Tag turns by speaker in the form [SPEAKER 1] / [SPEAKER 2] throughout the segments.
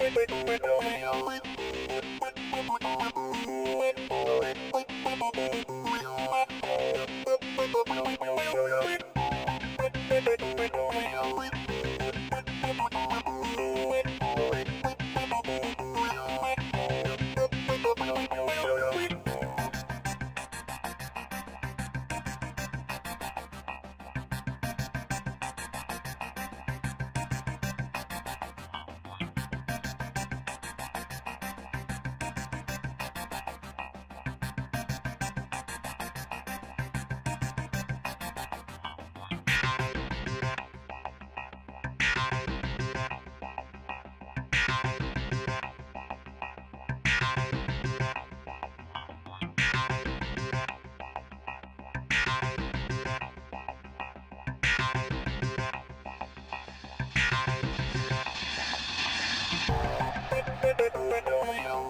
[SPEAKER 1] Thank you. Romans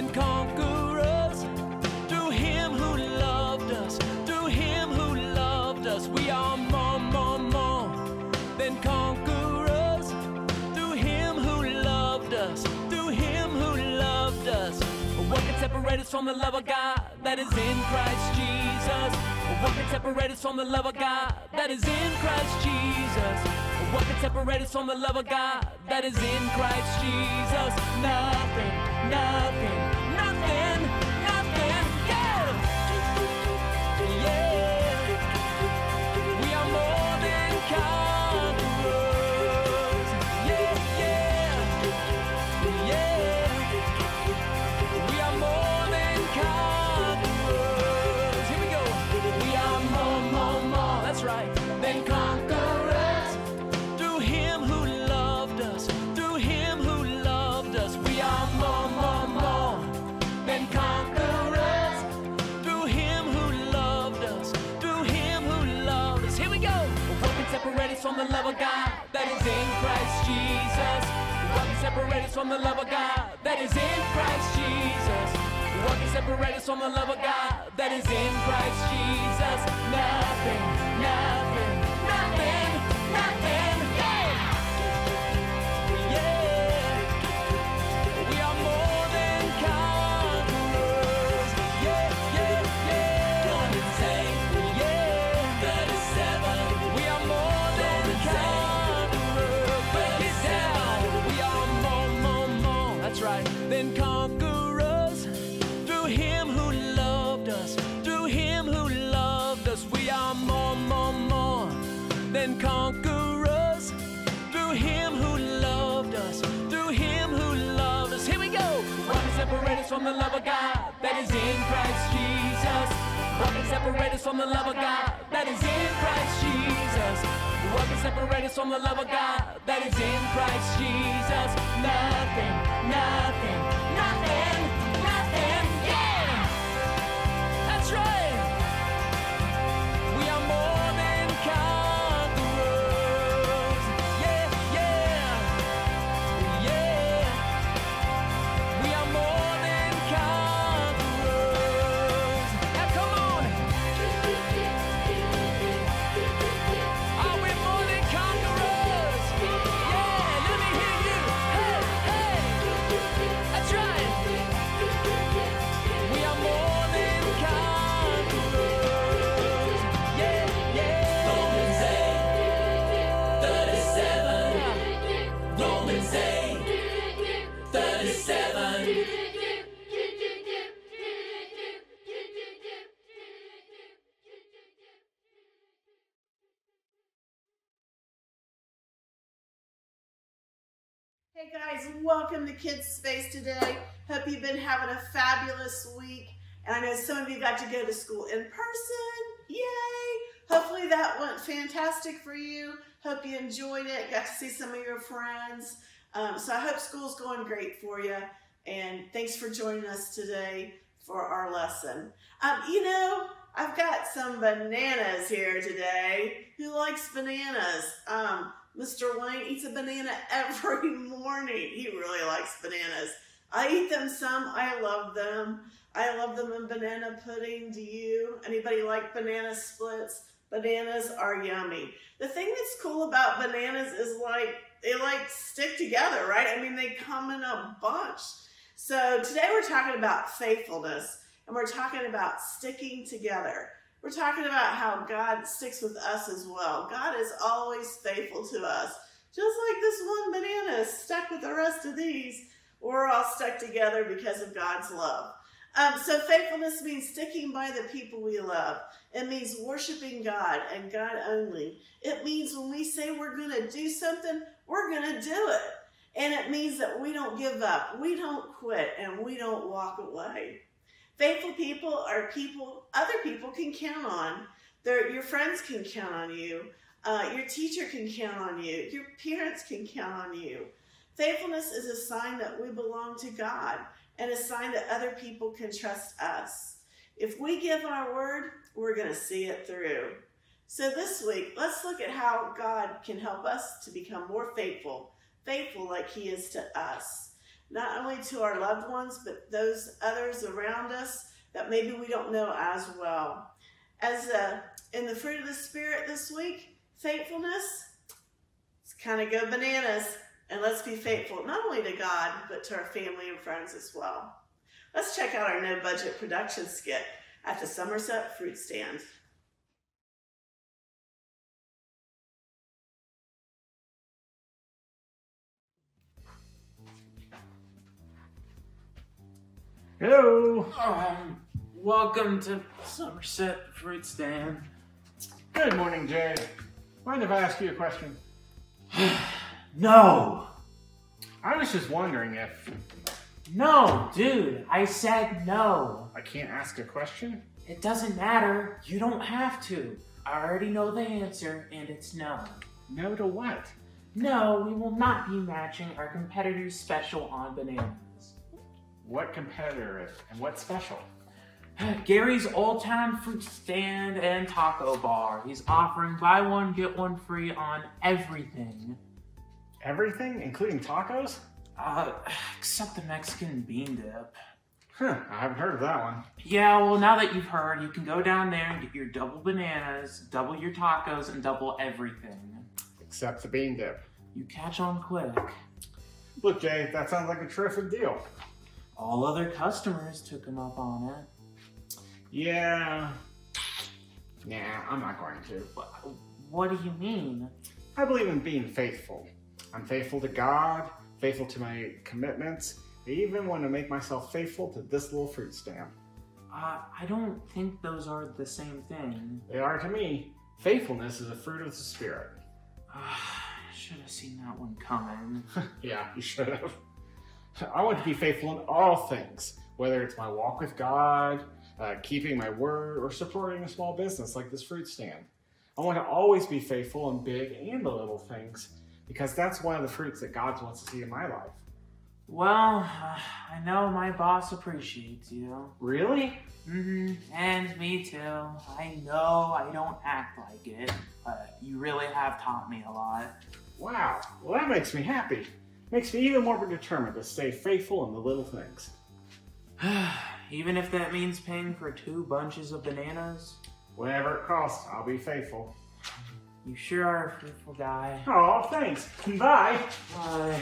[SPEAKER 1] than conquerors through Him who loved us. Through Him who loved us. We are more, more, more than conquerors through Him who loved us. Through Him who loved us. What can separate us from the love of God that is in Christ Jesus? What can separate us from the love of God that is in Christ Jesus? What can separate us from the love of God that is in Christ Jesus? Nothing, nothing, from the love of God that is in Christ Jesus? What can separate us from the love of God that is in Christ Jesus? Nothing, and conquer us through him who loved us, through him who loved us. Here we go! What can separate us from the love of God that is in Christ Jesus? What can separate us from the love of God that is in Christ Jesus? What can separate us from the love of God that is in Christ Jesus? Nothing, nothing.
[SPEAKER 2] Welcome to Kids Space today. Hope you've been having a fabulous week. And I know some of you got to go to school in person. Yay! Hopefully that went fantastic for you. Hope you enjoyed it. Got to see some of your friends. Um, so I hope school's going great for you. And thanks for joining us today for our lesson. Um, you know, I've got some bananas here today. Who likes bananas? Um, Mr. Wayne eats a banana every morning. He really likes bananas. I eat them some. I love them. I love them in banana pudding. Do you? Anybody like banana splits? Bananas are yummy. The thing that's cool about bananas is like they like stick together, right? I mean, they come in a bunch. So today we're talking about faithfulness and we're talking about sticking together. We're talking about how God sticks with us as well. God is always faithful to us. Just like this one banana is stuck with the rest of these, we're all stuck together because of God's love. Um, so faithfulness means sticking by the people we love. It means worshiping God and God only. It means when we say we're going to do something, we're going to do it. And it means that we don't give up, we don't quit, and we don't walk away. Faithful people are people other people can count on. Your friends can count on you. Uh, your teacher can count on you. Your parents can count on you. Faithfulness is a sign that we belong to God and a sign that other people can trust us. If we give our word, we're going to see it through. So this week, let's look at how God can help us to become more faithful, faithful like He is to us, not only to our loved ones, but those others around us that maybe we don't know as well. As uh, in the fruit of the Spirit this week, faithfulness, let's kind of go bananas and let's be faithful, not only to God, but to our family and friends as well. Let's check out our no budget production skit at the Somerset Fruit Stand.
[SPEAKER 3] Hello.
[SPEAKER 4] Um, welcome to Somerset Fruit Stand.
[SPEAKER 3] Good morning, Jay. Mind if I ask you a question?
[SPEAKER 4] No!
[SPEAKER 3] I was just wondering if
[SPEAKER 4] No, dude, I said no.
[SPEAKER 3] I can't ask a question.
[SPEAKER 4] It doesn't matter. You don't have to. I already know the answer, and it's no.
[SPEAKER 3] No to what?
[SPEAKER 4] No, we will not be matching our competitor's special on bananas.
[SPEAKER 3] What competitor and what special?
[SPEAKER 4] Gary's Old Town Fruit Stand and Taco Bar. He's offering buy one, get one free on everything.
[SPEAKER 3] Everything, including tacos?
[SPEAKER 4] Uh, except the Mexican bean dip.
[SPEAKER 3] Huh, I haven't heard of that one.
[SPEAKER 4] Yeah, well, now that you've heard, you can go down there and get your double bananas, double your tacos, and double everything.
[SPEAKER 3] Except the bean dip.
[SPEAKER 4] You catch on quick.
[SPEAKER 3] Look, Jay, that sounds like a terrific deal.
[SPEAKER 4] All other customers took him up on it.
[SPEAKER 3] Yeah. Nah, I'm not going to.
[SPEAKER 4] Wha- What do you mean?
[SPEAKER 3] I believe in being faithful. I'm faithful to God, faithful to my commitments. I even want to make myself faithful to this little fruit stand.
[SPEAKER 4] Uh, I don't think those are the same thing.
[SPEAKER 3] They are to me. Faithfulness is a fruit of the Spirit.
[SPEAKER 4] Should have seen that one coming.
[SPEAKER 3] Yeah, you should have. I want to be faithful in all things, whether it's my walk with God, uh, keeping my word, or supporting a small business like this fruit stand. I want to always be faithful in big and the little things because that's one of the fruits that God wants to see in my life.
[SPEAKER 5] Well, I know my boss appreciates you.
[SPEAKER 3] Really?
[SPEAKER 5] Mm-hmm. And me too. I know I don't act like it, but you really have taught me a lot.
[SPEAKER 3] Wow. Well, that makes me happy. Makes me even more determined to stay faithful in the little things.
[SPEAKER 5] Even if that means paying for two bunches of bananas?
[SPEAKER 3] Whatever it costs, I'll be faithful.
[SPEAKER 5] You sure are a faithful guy.
[SPEAKER 3] Oh, thanks. Bye.
[SPEAKER 5] Bye.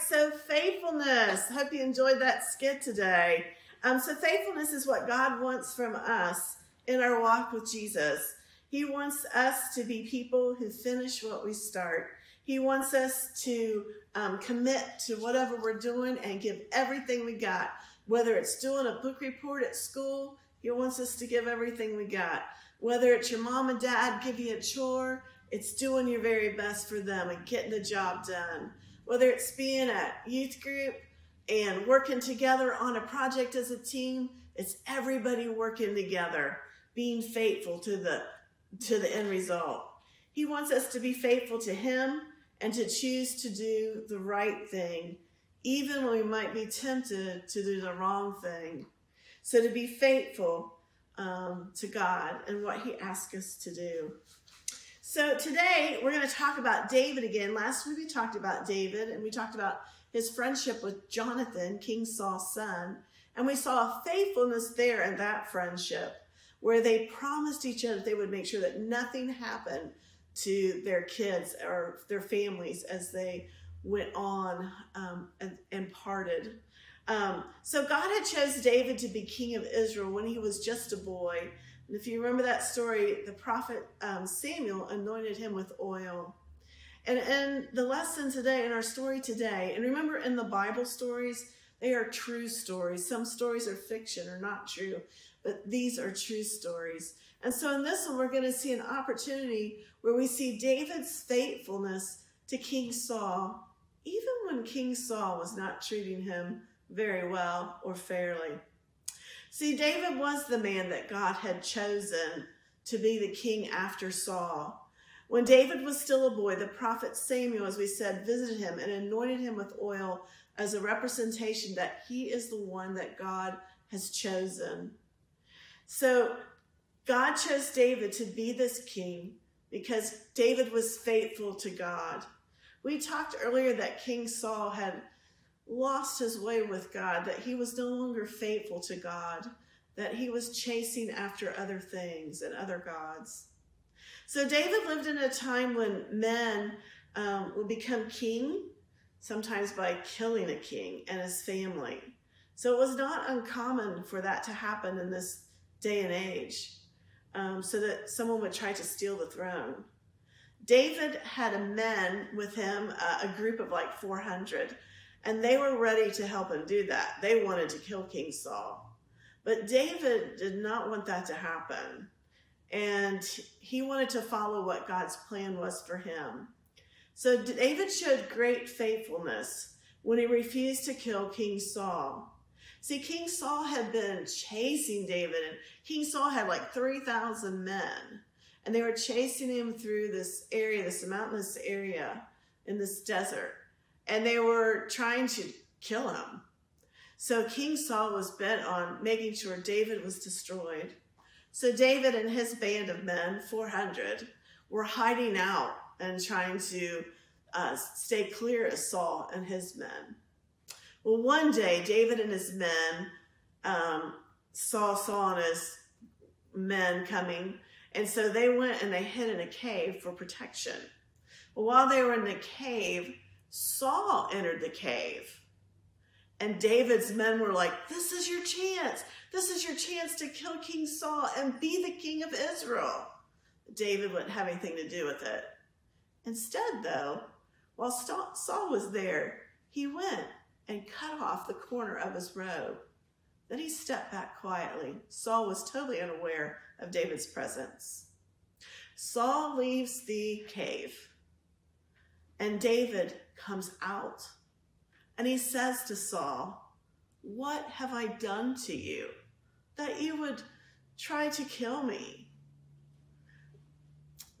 [SPEAKER 2] So faithfulness. Hope you enjoyed that skit today. Um, so faithfulness is what God wants from us in our walk with Jesus. He wants us to be people who finish what we start. He wants us to um, commit to whatever we're doing and give everything we got. Whether it's doing a book report at school, he wants us to give everything we got. Whether it's your mom and dad give you a chore, it's doing your very best for them and getting the job done. Whether it's being at youth group and working together on a project as a team, it's everybody working together, being faithful to the to the end result. He wants us to be faithful to him and to choose to do the right thing, even when we might be tempted to do the wrong thing. So to be faithful um, to God and what he asks us to do. So today we're going to talk about David again. Last week we talked about David and we talked about his friendship with Jonathan, King Saul's son. And we saw a faithfulness there in that friendship where they promised each other they would make sure that nothing happened to their kids or their families as they went on um, and, and parted. Um, so God had chose David to be king of Israel when he was just a boy. And if you remember that story, the prophet um, Samuel anointed him with oil. And in the lesson today, in our story today, and remember in the Bible stories, they are true stories. Some stories are fiction or not true, but these are true stories. And so in this one, we're going to see an opportunity where we see David's faithfulness to King Saul, even when King Saul was not treating him very well or fairly. See, David was the man that God had chosen to be the king after Saul. When David was still a boy, the prophet Samuel, as we said, visited him and anointed him with oil as a representation that he is the one that God has chosen. So God chose David to be this king because David was faithful to God. We talked earlier that King Saul had lost his way with God, that he was no longer faithful to God, that he was chasing after other things and other gods. So David lived in a time when men um, would become king, sometimes by killing a king and his family. So it was not uncommon for that to happen in this day and age, um, so that someone would try to steal the throne. David had a men with him, uh, a group of like 400, and they were ready to help him do that. They wanted to kill King Saul. But David did not want that to happen. And he wanted to follow what God's plan was for him. So David showed great faithfulness when he refused to kill King Saul. See, King Saul had been chasing David, and King Saul had like 3,000 men. And they were chasing him through this area, this mountainous area in this desert. And they were trying to kill him. So King Saul was bent on making sure David was destroyed. So David and his band of men, 400, were hiding out and trying to uh, stay clear of Saul and his men. Well, one day, David and his men um, saw Saul and his men coming, and so they went and they hid in a cave for protection. Well, while they were in the cave, Saul entered the cave. And David's men were like, This is your chance. This is your chance to kill King Saul and be the king of Israel. David wouldn't have anything to do with it. Instead, though, while Saul was there, he went and cut off the corner of his robe. Then he stepped back quietly. Saul was totally unaware of David's presence. Saul leaves the cave, and David comes out. And he says to Saul, What have I done to you that you would try to kill me?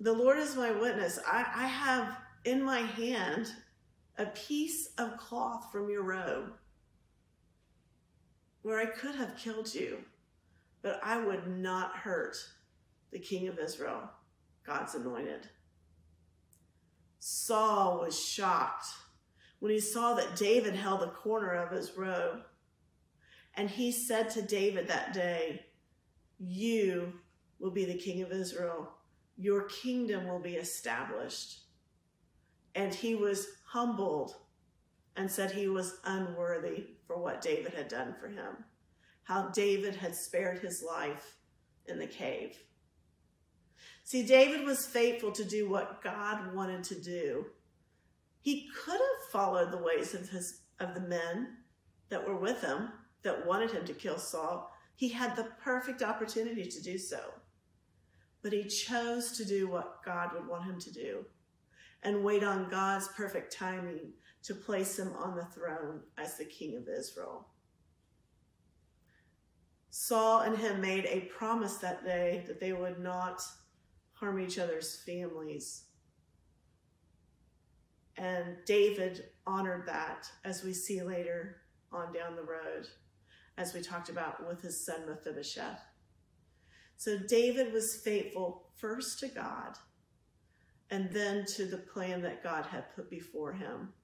[SPEAKER 2] The Lord is my witness. I, I have in my hand a piece of cloth from your robe where I could have killed you, but I would not hurt the king of Israel, God's anointed. Saul was shocked when he saw that David held the corner of his robe. And he said to David that day, You will be the king of Israel. Your kingdom will be established. And he was humbled and said he was unworthy for what David had done for him, how David had spared his life in the cave. See, David was faithful to do what God wanted to do. He could have followed the ways of his of the men that were with him that wanted him to kill Saul. He had the perfect opportunity to do so. But he chose to do what God would want him to do and wait on God's perfect timing to place him on the throne as the king of Israel. Saul and him made a promise that day that they would not harm each other's families. And David honored that, as we see later on down the road, as we talked about with his son Mephibosheth. So David was faithful first to God and then to the plan that God had put before him.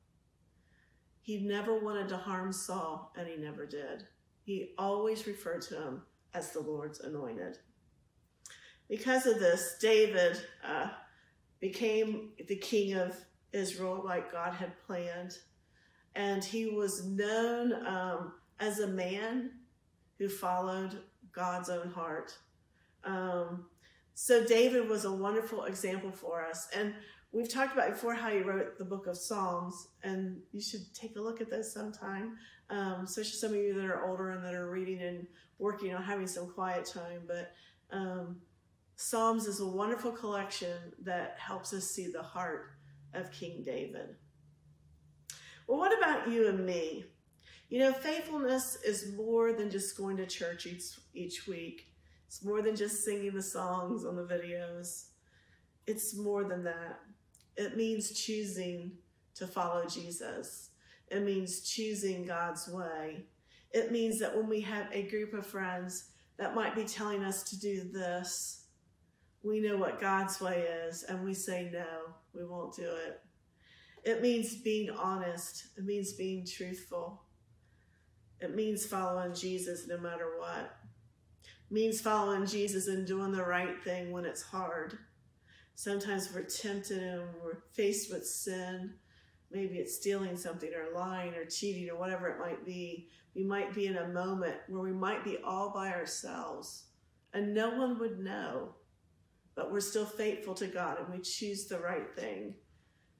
[SPEAKER 2] He never wanted to harm Saul, and he never did. He always referred to him as the Lord's anointed. Because of this, David uh, became the king of Israel like God had planned. And he was known um, as a man who followed God's own heart. Um, so David was a wonderful example for us. And we've talked about before how he wrote the book of Psalms, and you should take a look at those sometime, um, especially some of you that are older and that are reading and working on having some quiet time. But um, Psalms is a wonderful collection that helps us see the heart of King David. Well, what about you and me? You know, faithfulness is more than just going to church each, each week. It's more than just singing the songs on the videos. It's more than that. It means choosing to follow Jesus. It means choosing God's way. It means that when we have a group of friends that might be telling us to do this, we know what God's way is and we say, no, we won't do it. It means being honest. It means being truthful. It means following Jesus no matter what. It means following Jesus and doing the right thing when it's hard. Sometimes we're tempted and we're faced with sin. Maybe it's stealing something or lying or cheating or whatever it might be. We might be in a moment where we might be all by ourselves and no one would know, but we're still faithful to God and we choose the right thing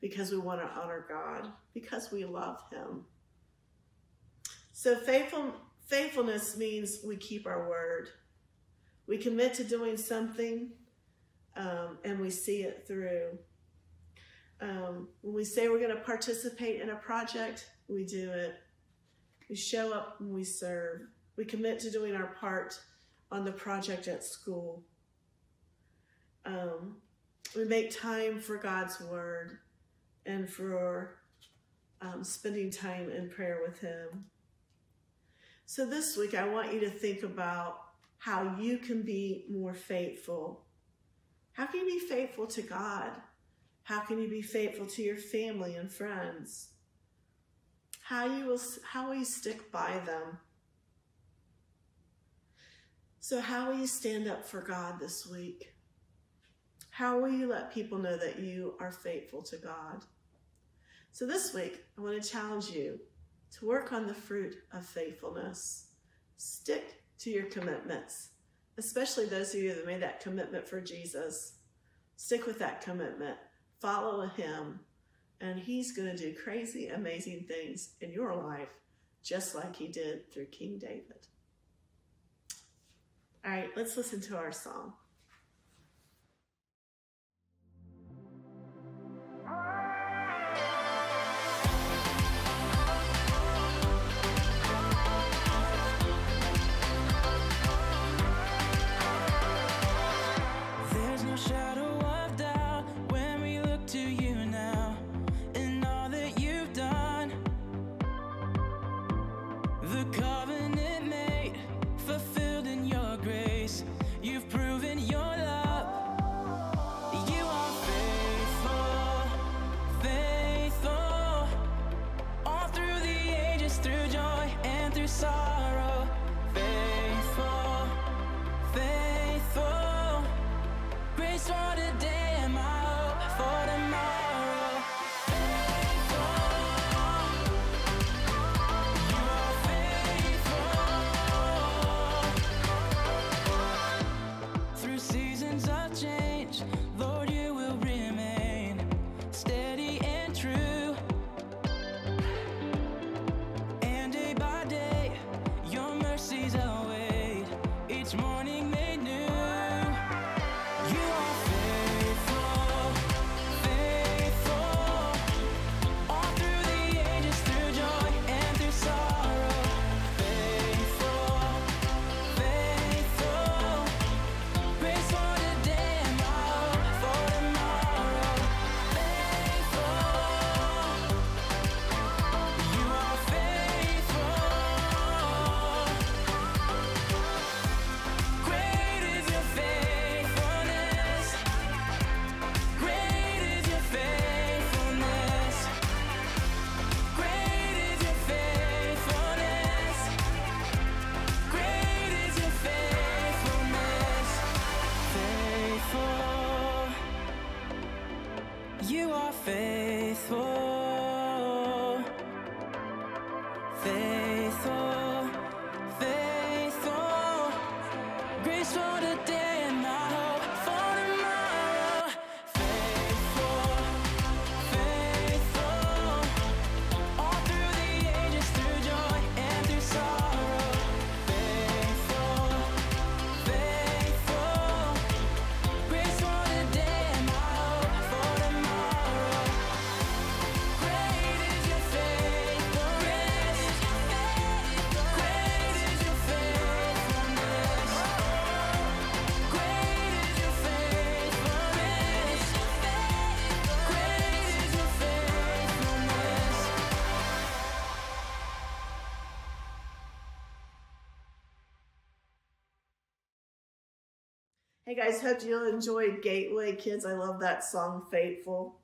[SPEAKER 2] because we want to honor God, because we love Him. So faithful, faithfulness means we keep our word. We commit to doing something um, and we see it through. Um, when we say we're going to participate in a project, we do it. We show up and we serve. We commit to doing our part on the project at school. Um, we make time for God's word and for um, spending time in prayer with Him. So this week, I want you to think about how you can be more faithful. How can you be faithful to God? How can you be faithful to your family and friends? How you will how will you stick by them? So how will you stand up for God this week? How will you let people know that you are faithful to God? So this week, I want to challenge you to work on the fruit of faithfulness. Stick to your commitments, especially those of you that made that commitment for Jesus. Stick with that commitment. Follow him, and he's going to do crazy, amazing things in your life, just like he did through King David. All right, let's listen to our song. Guys, hope you enjoyed Gateway Kids. I love that song, Faithful.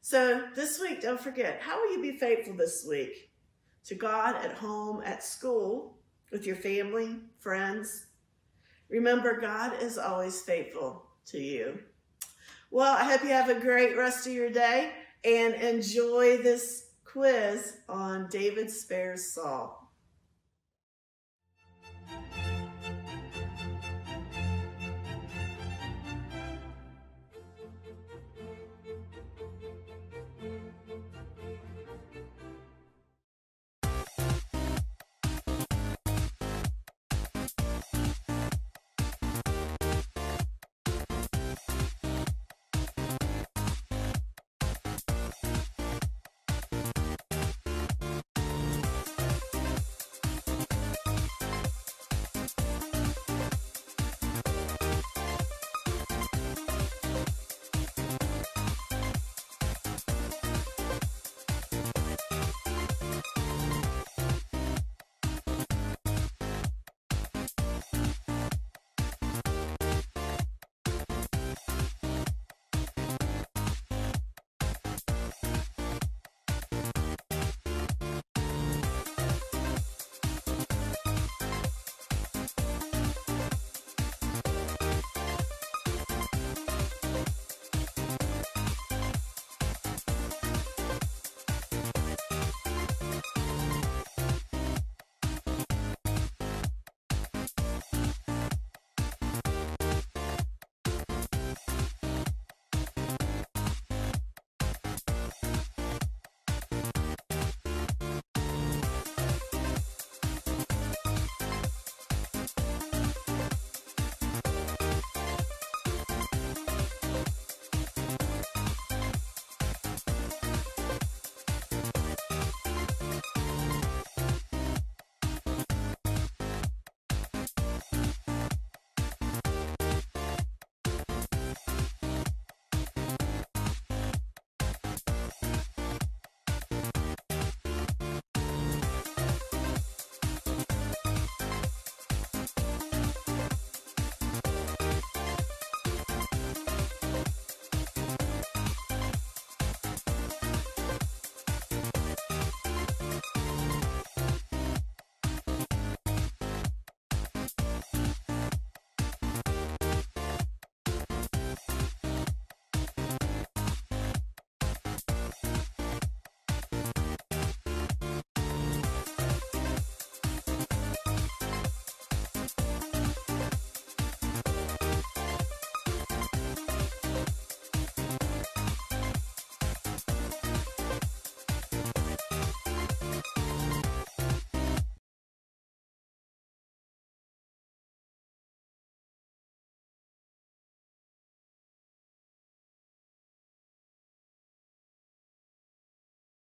[SPEAKER 2] So this week, don't forget, how will you be faithful this week? To God, at home, at school, with your family, friends. Remember, God is always faithful to you. Well, I hope you have a great rest of your day and enjoy this quiz on David Spares Saul.